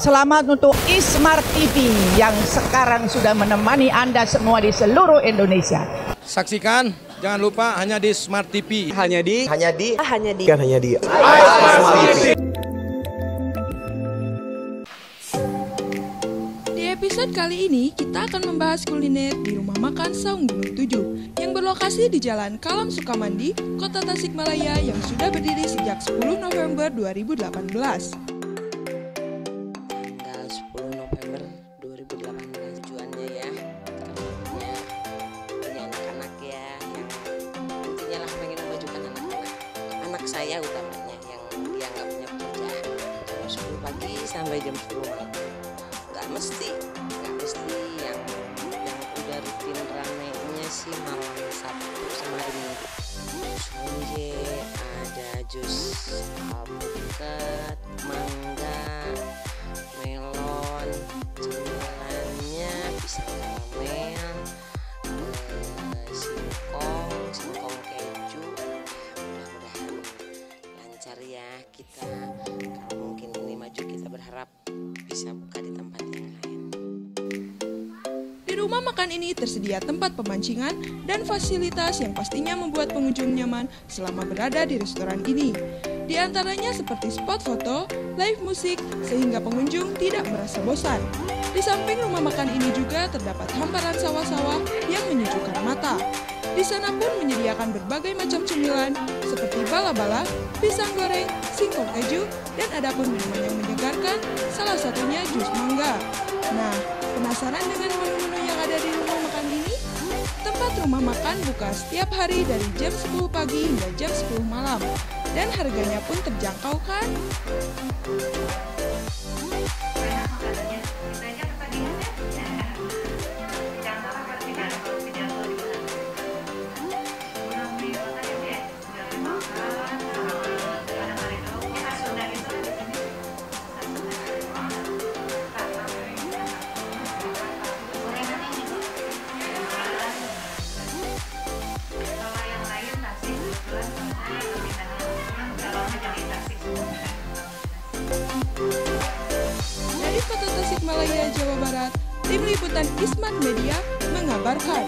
selamat untuk Ismart TV yang sekarang sudah menemani Anda semua di seluruh Indonesia. Saksikan, jangan lupa hanya di Smart TV. Hanya di hanya di hanya di kan hanya di Di episode kali ini, kita akan membahas kuliner di rumah makan Saung Gunung 7 yang berlokasi di Jalan Kalam Sukamandi, Kota Tasikmalaya yang sudah berdiri sejak 10 November 2018. November 2018 tujuannya ya. Punya punya anak-anak ya yang intinya lah pengen memajukan anak-anak. Anak saya utamanya yang dia nggak punya pekerjaan. Jam 10 pagi sampai jam 10 malam. Nggak mesti nggak mesti yang yang udah rutin ramenya sih malam Sabtu sama hari Minggu. Sonje ada jus alpukat berharap bisa buka di tempat yang lain Di rumah makan ini tersedia tempat pemancingan dan fasilitas yang pastinya membuat pengunjung nyaman selama berada di restoran ini. Di antaranya seperti spot foto, live musik, sehingga pengunjung tidak merasa bosan. Di samping rumah makan ini juga terdapat hamparan sawah-sawah. Di sana pun menyediakan berbagai macam cemilan seperti bala-bala, pisang goreng, singkong keju, dan ada pun minuman yang menyegarkan, salah satunya jus mangga. Nah, penasaran dengan menu-menu yang ada di rumah makan ini? Tempat rumah makan buka setiap hari dari jam 10 pagi hingga jam 10 malam. Dan harganya pun terjangkau kan? Raya Jawa Barat, Tim Liputan Isman Media mengabarkan.